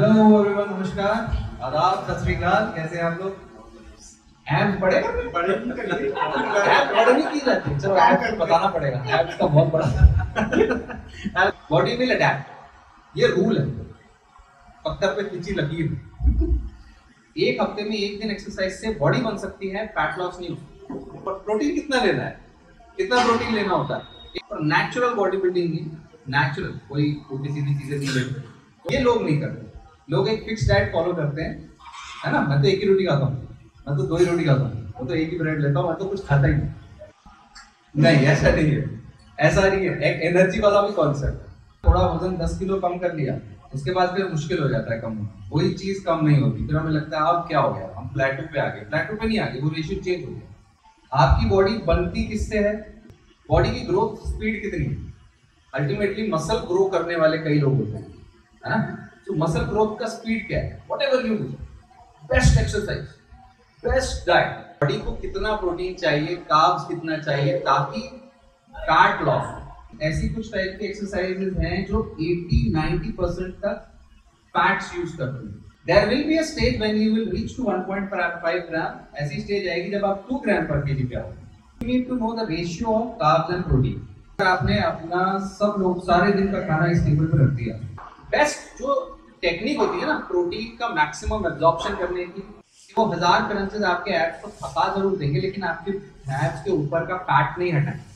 नमस्कार। आदाब सत श्रीकाल कैसे हैं आप लोग? एब्स बड़े नहीं की जाती। चलो बताना पड़ेगा। का बहुत बड़ा बॉडी विल अडेप्ट ये रूल है। पत्थर पे खींची लकीर एक हफ़्ते में एक दिन एक्सरसाइज से बॉडी बन सकती है फैट लॉस नहीं प्रोटीन कितना लेना है? कितना प्रोटीन लेना होता है? नेचुरल बॉडी बिल्डिंग नेचुरल कोई उल्टी सीधी चीज़ें नहीं ये लोग नहीं करते। लोग एक फिक्स डाइट फॉलो करते हैं, है ना? मैं तो एक ही रोटी खाता हूँ, मैं तो दो ही रोटी खाता हूँ, मैं तो एक ही ब्रेड लेता हूँ, मैं तो कुछ खाता ही नहीं। नहीं, ऐसा नहीं है, ऐसा नहीं है। एक एनर्जी वाला भी कॉन्सेप्ट थोड़ा वज़न दस किलो कम कर लिया, उसके बाद फिर मुश्किल हो जाता है कम होना। वही चीज़ कम नहीं होती, फिर हमें लगता है, अब क्या हो गया? हम प्लेटो पे आ गए। प्लेटो पे नहीं आ गए, वो रेशियो चेंज हो गया। आपकी बॉडी बनती किससे है? बॉडी की ग्रोथ स्पीड कितनी है? अल्टीमेटली मसल ग्रो करने वाले कई लोग होते हैं, है ना? तो मसल ग्रोथ का स्पीड क्या है? Whatever you do best exercise best diet body को कितना प्रोटीन चाहिए कार्ब्स कितना चाहिए, ताकि फैट लॉस ऐसी कुछ टाइप की एक्सरसाइजेज हैं जो 80 90 परसेंट तक फैट्स यूज़ करते हैं। There will be a stage when you will reach to 1.5 gram ऐसी स्टेज आएगी जब आप 2 ग्राम पर केजी पे आओगे you need to know the ratio of carbs and protein आपने अपना सब लोग सारे दिन का खाना इस टेबल पर रख दिया। बेस्ट जो टेक्निक होती है ना प्रोटीन का मैक्सिमम एब्जॉर्प्शन करने की। वो हज़ार करंसेज आपके एप्स को थका ज़रूर देंगे, लेकिन आपके एब्स के ऊपर का फैट नहीं हटाएँगे।